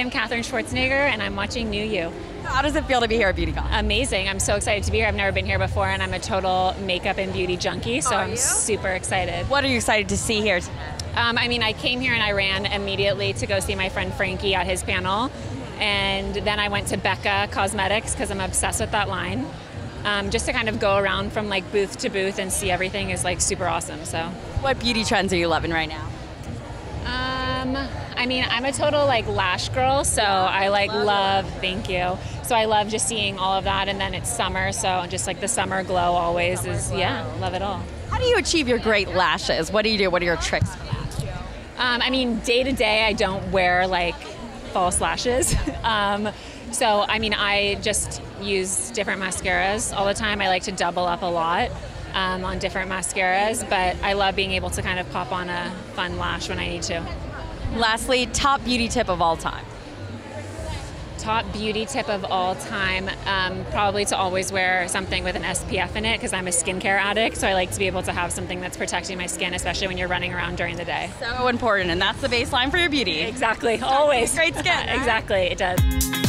am Katherine Schwarzenegger, and I'm watching New You. How does it feel to be here at BeautyCon? Amazing. I'm so excited to be here. I've never been here before, and I'm a total makeup and beauty junkie, so Are I'm you? super excited. What are you excited to see here? Um, I mean, I came here and I ran immediately to go see my friend Frankie at his panel, and then I went to Becca Cosmetics because I'm obsessed with that line. Um, just to kind of go around from like booth to booth and see everything is like super awesome. So, What beauty trends are you loving right now? Um, I mean, I'm a total like lash girl, so I like love. Thank you. So I love just seeing all of that, and then it's summer, so just like the summer glow always is yeah, love it all. How do you achieve your great lashes? What do you do? What are your tricks? Um, I mean, day to day, I don't wear like false lashes. um, so, I mean, I just use different mascaras all the time. I like to double up a lot um, on different mascaras, but I love being able to kind of pop on a fun lash when I need to. Lastly, top beauty tip of all time. Top beauty tip of all time um, probably to always wear something with an SPF in it because I'm a skincare addict. So I like to be able to have something that's protecting my skin, especially when you're running around during the day. So important, and that's the baseline for your beauty. Exactly, always. Great skin, exactly, it does.